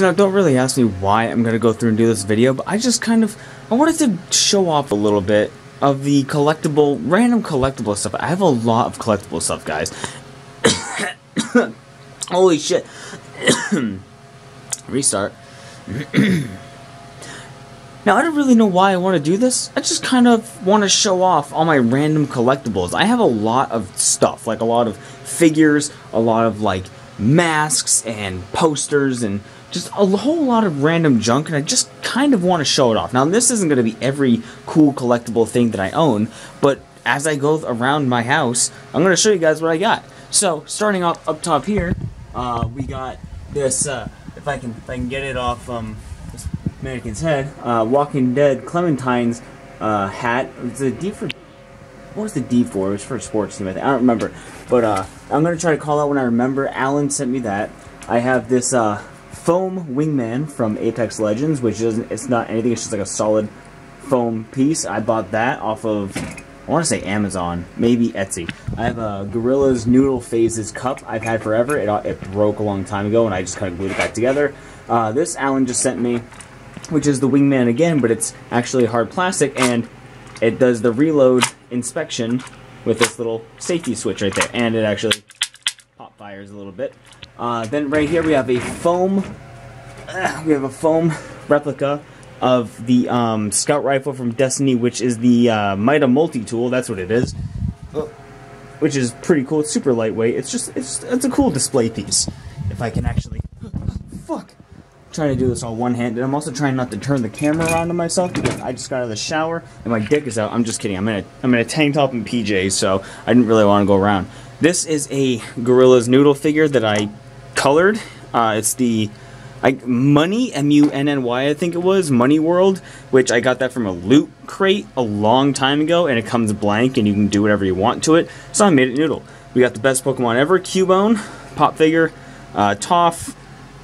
Now don't really ask me why I'm going to go through and do this video, but I just kind of, I wanted to show off a little bit of the collectible, random collectible stuff. I have a lot of collectible stuff, guys. Holy shit. Restart. now, I don't really know why I want to do this. I just kind of want to show off all my random collectibles. I have a lot of stuff, like a lot of figures, a lot of like masks and posters and just a whole lot of random junk and I just kind of want to show it off. Now this isn't going to be every cool collectible thing that I own, but as I go around my house, I'm going to show you guys what I got. So starting off up top here, uh, we got this, uh, if I can if I can get it off um, this mannequin's head, uh, Walking Dead Clementine's uh, hat. It's a D for, what was the D for? It was for a sports team I think. I don't remember. But uh, I'm going to try to call out when I remember. Alan sent me that. I have this uh, foam wingman from Apex Legends, which isn't, it's not anything, it's just like a solid foam piece. I bought that off of, I want to say Amazon, maybe Etsy. I have a Gorillaz Noodle Phases cup I've had forever. It, it broke a long time ago, and I just kind of glued it back together. Uh, this Alan just sent me, which is the wingman again, but it's actually hard plastic, and it does the reload inspection with this little safety switch right there, and it actually fires a little bit. Uh, then right here we have a foam, uh, we have a foam replica of the um, scout rifle from Destiny, which is the uh, Mida multi-tool. That's what it is, which is pretty cool. It's super lightweight. It's just it's it's a cool display piece. If I can actually, trying to do this all one-handed. I'm also trying not to turn the camera around to myself because I just got out of the shower and my dick is out. I'm just kidding. I'm in a I'm in a tank top and PJs, so I didn't really want to go around. This is a Gorillaz Noodle figure that I colored. Uh, it's the I, Munny, M-U-N-N-Y, I think it was, Munny World, which I got that from a loot crate a long time ago, and it comes blank, and you can do whatever you want to it, so I made it Noodle. We got the best Pokemon ever, Cubone, Pop Figure, uh, Toph,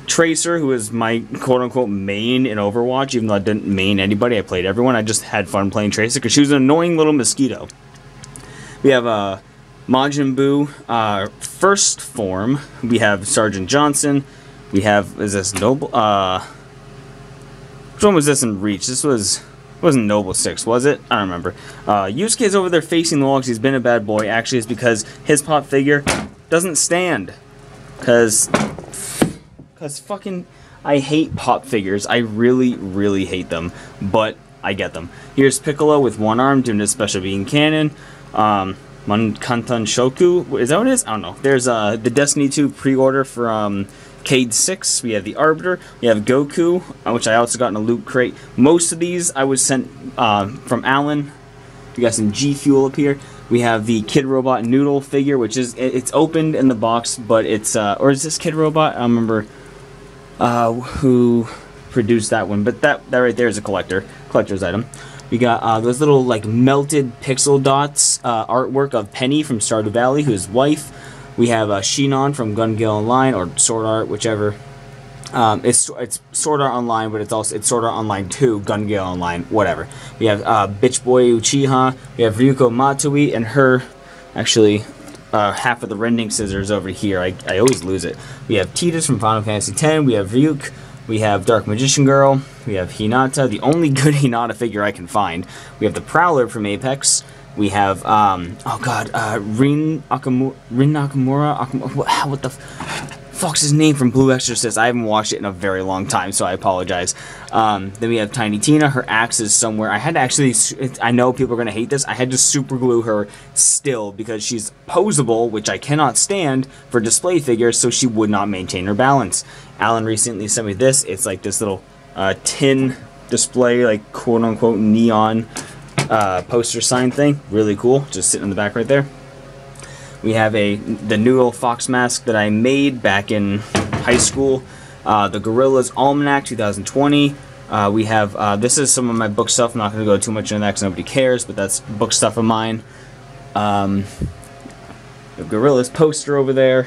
Tracer, who is my quote-unquote main in Overwatch, even though I didn't main anybody, I played everyone, I just had fun playing Tracer, because she was an annoying little mosquito. We have, uh, Majin Buu, uh, first form, we have Sergeant Johnson, we have, is this Noble, uh, which one was this in Reach? This was, wasn't Noble 6, was it? I don't remember. Uh, Yusuke's over there facing the wall because he's been a bad boy. Actually, it's because his pop figure doesn't stand. Because, because fucking, I hate pop figures. I really, really hate them. But, I get them. Here's Piccolo with one arm doing his special beam cannon. Um, Mankantan Shoku, is that what it is? I don't know. There's uh, the Destiny 2 pre-order from Cayde 6, we have the Arbiter, we have Goku, uh, which I also got in a loot crate. Most of these I was sent uh, from Alan. We got some G Fuel up here. We have the Kidrobot Noodle figure, which is, it's opened in the box, but it's, uh, or is this Kidrobot? I remember uh, who produced that one, but that, that right there is a collector, collector's item. We got uh, those little like melted pixel dots uh, artwork of Penny from Stardew Valley, who's wife. We have uh, Shinon from Gun Gale Online or Sword Art, whichever. Um, it's it's Sword Art Online, but it's also it's Sword Art Online 2, Gun Gale Online, whatever. We have uh, Bitch Boy Uchiha. We have Ryuko Matoi and her, actually, uh, half of the rending scissors over here. I, I always lose it. We have Tidus from Final Fantasy X. We have Ryuk. We have Dark Magician Girl. We have Hinata, the only good Hinata figure I can find. We have the Prowler from Apex. We have, um, oh god, uh, Rin, Akamura, Rin Nakamura, Akamura, what, what the his name from Blue Exorcist? I haven't watched it in a very long time, so I apologize. Um, then we have Tiny Tina. Her axe is somewhere. I had to actually, I know people are going to hate this, I had to super glue her still because she's posable, which I cannot stand for display figures, so she would not maintain her balance. Alan recently sent me this. It's like this little uh, tin display, like quote unquote neon uh, poster sign thing. Really cool. Just sitting in the back right there. We have a the Noodle Fox mask that I made back in high school. Uh, the Gorillaz Almanac 2020. Uh, we have, uh, this is some of my book stuff. I'm not going to go too much into that because nobody cares, but that's book stuff of mine. Um, the Gorillaz poster over there.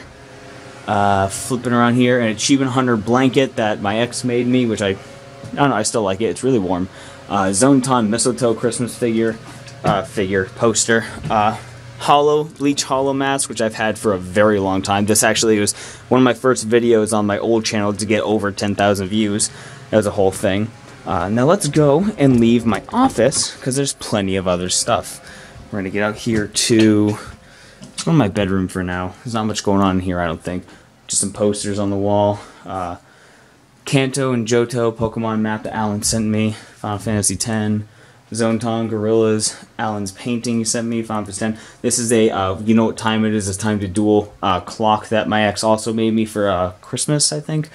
Uh, flipping around here. An Achievement Hunter blanket that my ex made me, which I, I don't know, I still like it. It's really warm. Uh, Zonton Mistletoe Christmas figure, uh, figure, poster hollow bleach hollow mask which i've had for a very long time. This actually was one of my first videos on my old channel to get over 10000 views. That was a whole thing. Uh, now let's go and leave my office because there's plenty of other stuff. We're gonna get out here to go my bedroom for now. There's not much going on here i don't think. Just some posters on the wall. Uh, kanto and johto pokemon map that alan sent me final fantasy 10 Zontan, Gorillaz, Alan's Painting you sent me, Final Fantasy 10. This is a, uh, you know what time it is, it's time to duel uh, clock that my ex also made me for uh, Christmas, I think.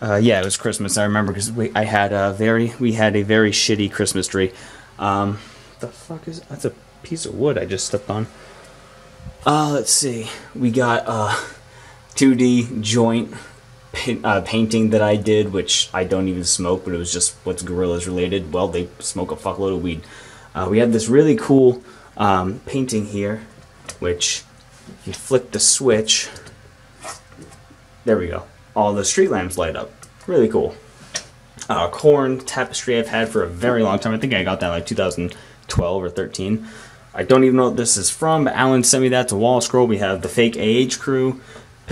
Uh, yeah, it was Christmas, I remember, because I had a very, we had a very shitty Christmas tree. Um, the fuck is, that's a piece of wood I just stepped on. Uh, let's see, we got uh, a 2D joint uh, painting that I did, which I don't even smoke, but it was just what's Gorillaz related. Well, they smoke a fuckload of weed. Uh, we had this really cool um, painting here, which you flick the switch, there we go. All the street lamps light up. Really cool. Uh, Korn tapestry I've had for a very long time. I think I got that like 2012 or 13. I don't even know what this is from, but Alan sent me that to Wall Scroll. We have the fake AH crew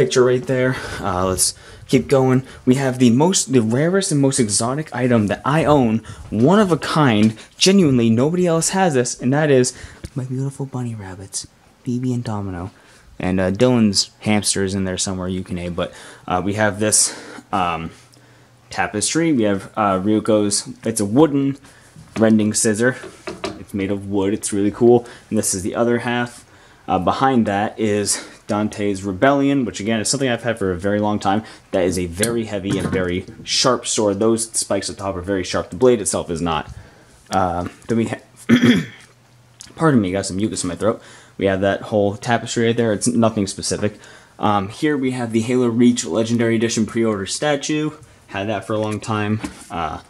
picture right there. Uh, let's keep going. We have the most, the rarest and most exotic item that I own, one of a kind. Genuinely, nobody else has this, and that is my beautiful bunny rabbits, Phoebe and Domino. And uh, Dylan's hamster is in there somewhere, you can name. But uh, we have this um, tapestry. We have uh, Ryuko's. It's a wooden rending scissor. It's made of wood. It's really cool. And this is the other half. Uh, behind that is Dante's Rebellion, which again is something I've had for a very long time. That is a very heavy and very sharp sword. Those spikes at the top are very sharp. The blade itself is not. Uh, then we have, pardon me, got some mucus in my throat. We have that whole tapestry right there. It's nothing specific. Um, here we have the Halo Reach Legendary Edition pre-order statue. Had that for a long time. Uh,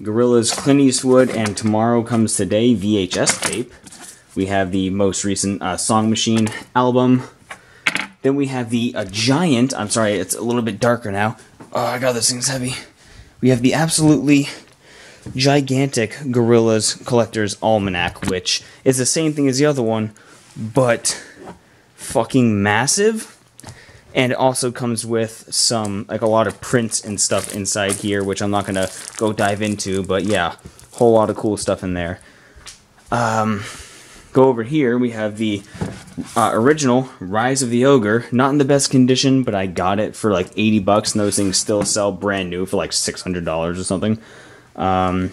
Gorillaz Clint Eastwood and Tomorrow Comes Today VHS tape. We have the most recent uh, Song Machine album. Then we have the uh, giant, I'm sorry, it's a little bit darker now. Oh, I got this thing's heavy. We have the absolutely gigantic Gorillaz Collector's Almanac, which is the same thing as the other one, but fucking massive. And it also comes with some, like a lot of prints and stuff inside here, which I'm not going to go dive into, but yeah, whole lot of cool stuff in there. Um, Go over here, we have the uh, original Rise of the Ogre. Not in the best condition, but I got it for like 80 bucks, and those things still sell brand new for like $600 or something. Um,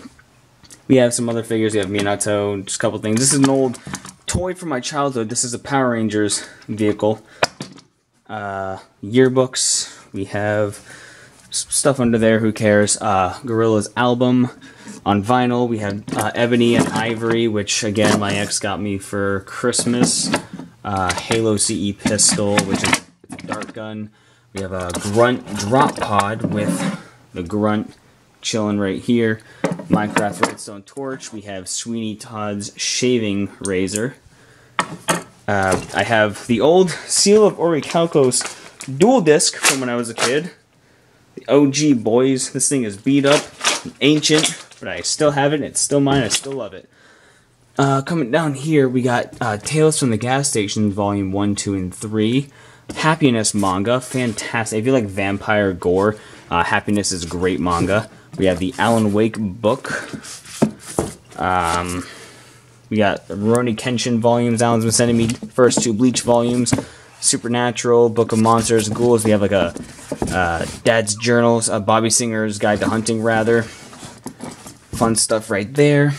we have some other figures. We have Minato, just a couple things. This is an old toy from my childhood. This is a Power Rangers vehicle. Uh, yearbooks. We have stuff under there. Who cares? Uh, Gorillaz album. On vinyl, we have uh, Ebony and Ivory, which again my ex got me for Christmas. Uh, Halo CE pistol, which is a dart gun. We have a Grunt drop pod with the Grunt chilling right here. Minecraft Redstone torch. We have Sweeney Todd's shaving razor. Uh, I have the old Seal of Orichalcos duel disk from when I was a kid. The OG boys. This thing is beat up, ancient, but I still have it. It's still mine. I still love it. Uh, coming down here, we got uh, Tales from the Gas Station, Volume 1, 2, and 3. Happiness manga, fantastic. If you like vampire gore, uh, Happiness is great manga. We have the Alan Wake book. Um, we got Rurouni Kenshin volumes. Alan's been sending me first two Bleach volumes. Supernatural, Book of Monsters, and Ghouls. We have like a uh, Dad's Journals, a Bobby Singer's Guide to Hunting, rather fun stuff right there.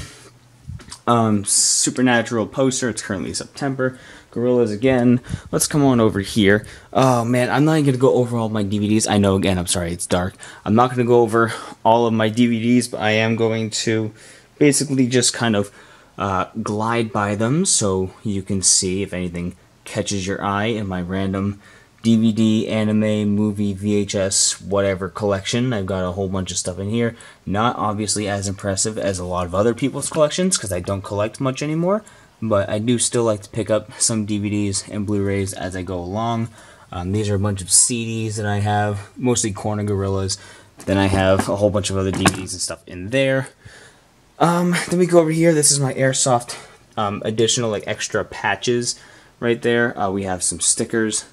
Um, Supernatural poster. It's currently September. Gorillaz again. Let's come on over here. Oh man, I'm not going to go over all my DVDs. I know again, I'm sorry, it's dark. I'm not going to go over all of my DVDs, but I am going to basically just kind of uh, glide by them so you can see if anything catches your eye in my random DVD, anime, movie, VHS, whatever collection. I've got a whole bunch of stuff in here. Not obviously as impressive as a lot of other people's collections because I don't collect much anymore, but I do still like to pick up some DVDs and Blu-rays as I go along. Um, these are a bunch of CDs that I have, mostly Corner Gorillaz. Then I have a whole bunch of other DVDs and stuff in there. Um, then we go over here. This is my Airsoft um, additional like extra patches right there. Uh, we have some stickers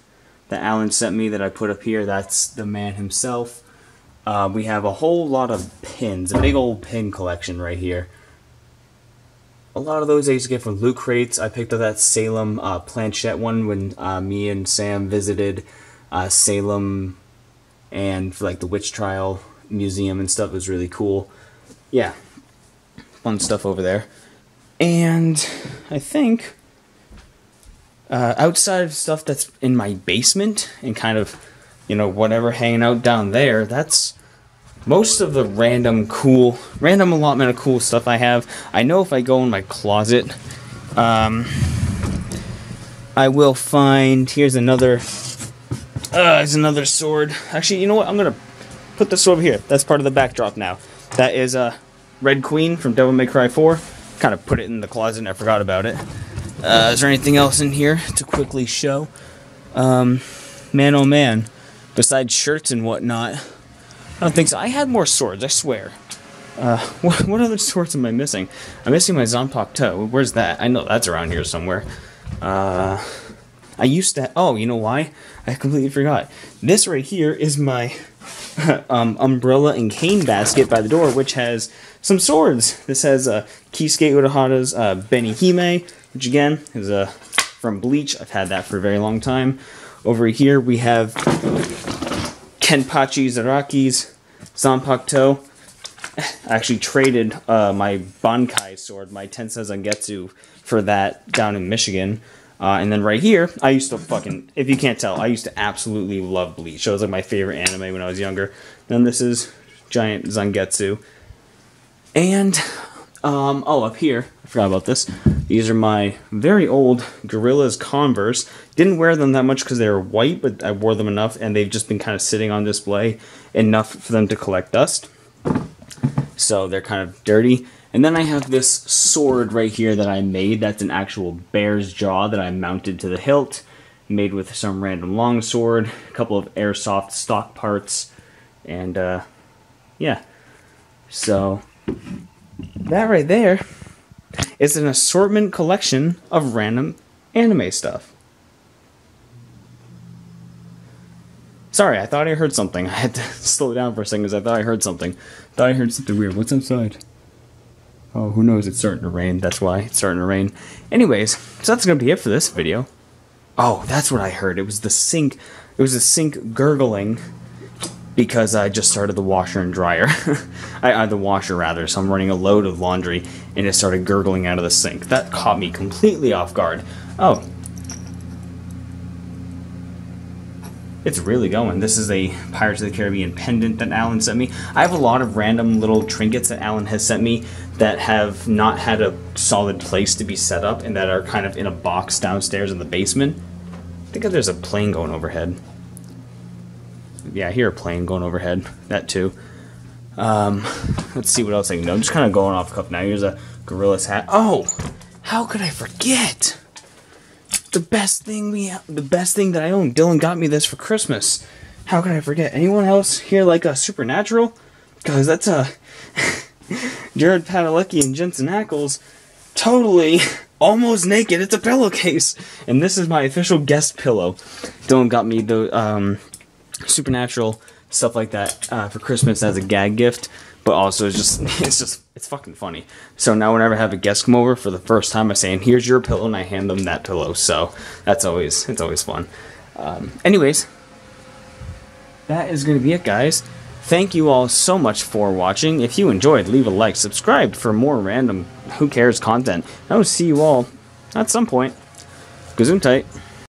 that Alan sent me that I put up here. That's the man himself. Uh, we have a whole lot of pins, a big old pin collection right here. A lot of those I used to get from loot crates. I picked up that Salem uh, planchette one when uh, me and Sam visited uh, Salem and like the witch trial museum and stuff. It was really cool. Yeah, fun stuff over there. And I think uh, outside of stuff that's in my basement and kind of, you know, whatever hanging out down there, that's most of the random cool, random allotment of cool stuff I have. I know if I go in my closet, um, I will find. Here's another. Uh, there's another sword. Actually, you know what? I'm gonna put this over here. That's part of the backdrop now. That is a uh, Red Queen from Devil May Cry 4. Kind of put it in the closet and I forgot about it. Uh, is there anything else in here to quickly show? Um, man, oh man. Besides shirts and whatnot, I don't think so. I had more swords, I swear. Uh, what, what other swords am I missing? I'm missing my Zanpakuto. Where's that? I know that's around here somewhere. Uh, I used to. Oh, you know why? I completely forgot. This right here is my um, umbrella and cane basket by the door, which has some swords. This has uh, Kisuke Urahara's uh, Benihime, which again is uh, from Bleach. I've had that for a very long time. Over here we have Kenpachi Zaraki's Zanpakuto. I actually traded uh, my Bankai sword, my Tensa Zangetsu, for that down in Michigan. Uh, and then right here, I used to fucking, if you can't tell, I used to absolutely love Bleach. It was like my favorite anime when I was younger. Then this is Giant Zangetsu. And, um, oh, up here, I forgot about this. These are my very old Gorillaz Converse. Didn't wear them that much because they were white, but I wore them enough, and they've just been kind of sitting on display enough for them to collect dust. So they're kind of dirty. And then I have this sword right here that I made. That's an actual bear's jaw that I mounted to the hilt. Made with some random longsword, a couple of airsoft stock parts, and uh, yeah. So that right there is an assortment collection of random anime stuff. Sorry, I thought I heard something. I had to slow down for a second because I thought I heard something. Thought I heard something weird. What's outside? Oh, who knows? It's starting to rain. That's why it's starting to rain. Anyways, so that's gonna be it for this video. Oh, that's what I heard. It was the sink. It was the sink gurgling because I just started the washer and dryer. I, uh, the washer rather. So I'm running a load of laundry and it started gurgling out of the sink. That caught me completely off guard. Oh, It's really going. This is a Pirates of the Caribbean pendant that Alan sent me. I have a lot of random little trinkets that Alan has sent me that have not had a solid place to be set up and that are kind of in a box downstairs in the basement. I think there's a plane going overhead. Yeah, I hear a plane going overhead. That too. Um, let's see what else I can do. I'm just kind of going off cuff now. Here's a Gorillaz hat. Oh, how could I forget? the best thing we the best thing that I own. Dylan got me this for Christmas. How could I forget? Anyone else here like a Supernatural? Because that's a Jared Padalecki and Jensen Ackles totally almost naked. It's a pillowcase, and this is my official guest pillow. Dylan got me the um, Supernatural stuff like that uh, for Christmas as a gag gift but also it's just it's just it's fucking funny. So now whenever I have a guest come over for the first time, I say, "And here's your pillow," and I hand them that pillow. So that's always it's always fun. Um, anyways, that is going to be it, guys. Thank you all so much for watching. If you enjoyed, leave a like, subscribe for more random who cares content. I will see you all at some point. Gazoom tight.